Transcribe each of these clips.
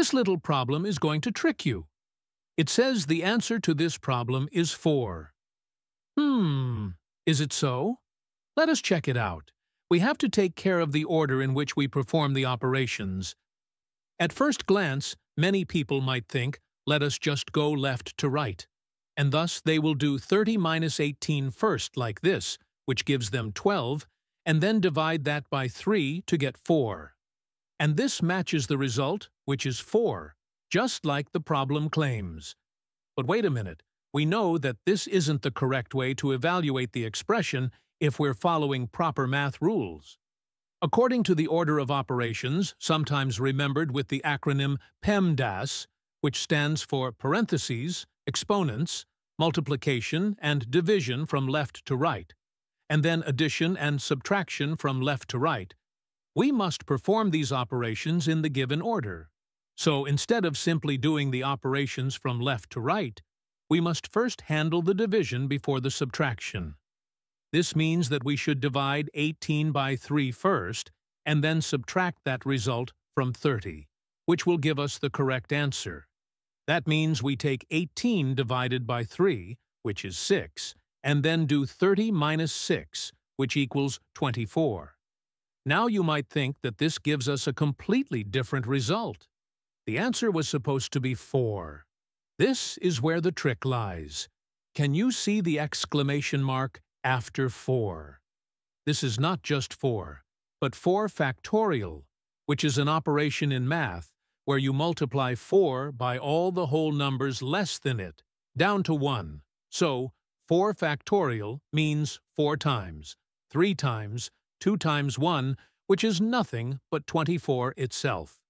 This little problem is going to trick you. It says the answer to this problem is 4. Hmm, is it so? Let us check it out. We have to take care of the order in which we perform the operations. At first glance, many people might think, let us just go left to right. And thus they will do 30 minus 18 first like this, which gives them 12, and then divide that by 3 to get 4. And this matches the result, which is 4, just like the problem claims. But wait a minute, we know that this isn't the correct way to evaluate the expression if we're following proper math rules. According to the order of operations, sometimes remembered with the acronym PEMDAS, which stands for parentheses, exponents, multiplication and division from left to right, and then addition and subtraction from left to right, we must perform these operations in the given order. So instead of simply doing the operations from left to right, we must first handle the division before the subtraction. This means that we should divide 18 by 3 first, and then subtract that result from 30, which will give us the correct answer. That means we take 18 divided by 3, which is 6, and then do 30 minus 6, which equals 24. Now you might think that this gives us a completely different result. The answer was supposed to be 4. This is where the trick lies. Can you see the exclamation mark after 4. This is not just 4, but 4 factorial, which is an operation in math where you multiply 4 by all the whole numbers less than it, down to 1. So, 4 factorial means 4 times, 3 times, 2 times 1, which is nothing but 24 itself.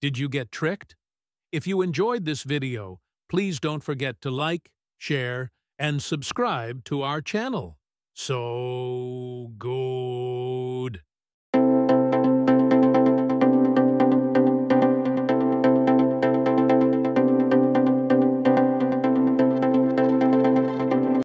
Did you get tricked? If you enjoyed this video, please don't forget to like, share, and subscribe to our channel. So.